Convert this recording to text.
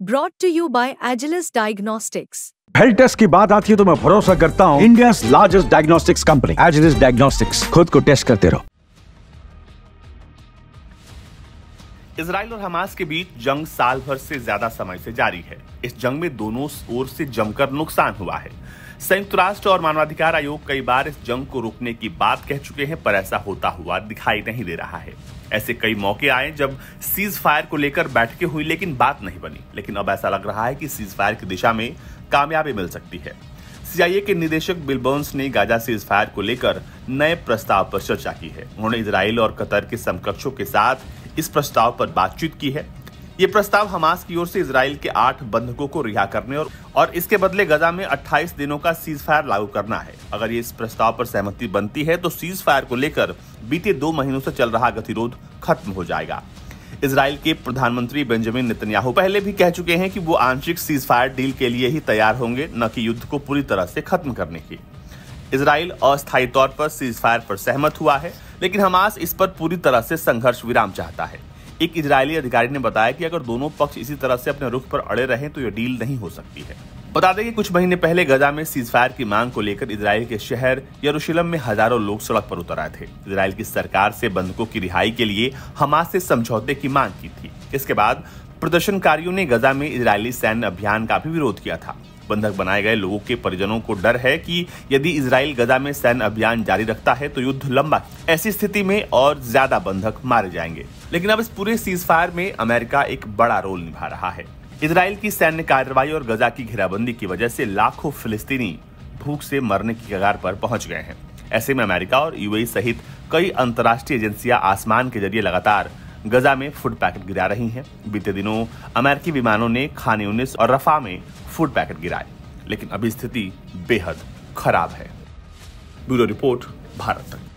brought to you by Agilus diagnostics health test की बात आती है तो मैं भरोसा करता हूँ। India largest diagnostics company Agilus diagnostics खुद को टेस्ट करते रहो। इसराइल और हमास के बीच जंग साल भर से ज़्यादा समय से जारी है। इस जंग में दोनों ओर से जमकर नुकसान हुआ है। संयुक्त राष्ट्र और मानवाधिकार आयोग कई बार इस जंग को रोकने की बात कह चुके हैं, पर ऐसा होता हुआ दिखाई नहीं दे रहा है। ऐसे कई मौके आए जब सीज फायर को लेकर बैठकें हुई, लेकिन बात नहीं बनी। लेकिन अब ऐसा लग रहा है कि सीज फायर की दिशा में कामयाबी मिल सकती है। सीआईए के निदेशक बिल बर्न्स ने गाजा सीज फायर को लेकर नए प्रस्ताव पर चर्चा की है। उन्होंने इसराइल और कतर के समकक्षों के साथ इस प्रस्ताव पर बातचीत की है। ये प्रस्ताव हमास की ओर से इसराइल के आठ बंधकों को रिहा करने और और इसके बदले गजा में 28 दिनों का सीज फायर लागू करना है। अगर ये इस प्रस्ताव पर सहमति बनती है तो सीज फायर को लेकर बीते दो महीनों से चल रहा गतिरोध खत्म हो जाएगा। इसराइल के प्रधानमंत्री बेंजामिन नेतन्याहू पहले भी कह चुके हैं कि वो आंशिक सीज फायर डील के लिए ही तैयार होंगे, न कि युद्ध को पूरी तरह से खत्म करने की। इसराइल अस्थायी तौर पर सीज फायर पर सहमत हुआ है, लेकिन हमास इस पर पूरी तरह से संघर्ष विराम चाहता है। एक इजरायली अधिकारी ने बताया कि अगर दोनों पक्ष इसी तरह से अपने रुख पर अड़े रहे तो यह डील नहीं हो सकती है। बता दें कि कुछ महीने पहले गजा में सीजफायर की मांग को लेकर इसराइल के शहर यरूशलेम में हज़ारों लोग सड़क पर उतर आए थे। इसराइल की सरकार से बंधकों की रिहाई के लिए हमास से समझौते की मांग की थी। इसके बाद प्रदर्शनकारियों ने गजा में इसराइली सैन्य अभियान का भी विरोध किया था। बंधक बनाए गए लोगों के परिजनों को डर है कि यदि इसराइल गजा में सैन्य अभियान जारी रखता है तो युद्ध लंबा ऐसी स्थिति में और ज़्यादा बंधक मारे जाएँगे। लेकिन अब इस पूरे सीज फायर में अमेरिका एक बड़ा रोल निभा रहा है। इसराइल की सैन्य कार्रवाई और गजा की घेराबंदी की वजह से लाखों फिलिस्तीनी भूख से मरने की कगार पर पहुँच गए हैं। ऐसे में अमेरिका और यूएई सहित कई अंतर्राष्ट्रीय एजेंसियाँ आसमान के ज़रिए लगातार गजा में फ़ूड पैकेट गिरा रही हैं। बीते दिनों अमेरिकी विमानों ने खान यूनिस और रफा में फ़ूड पैकेट गिराए लेकिन अभी स्थिति बेहद खराब है। ब्यूरो रिपोर्ट भारत तक।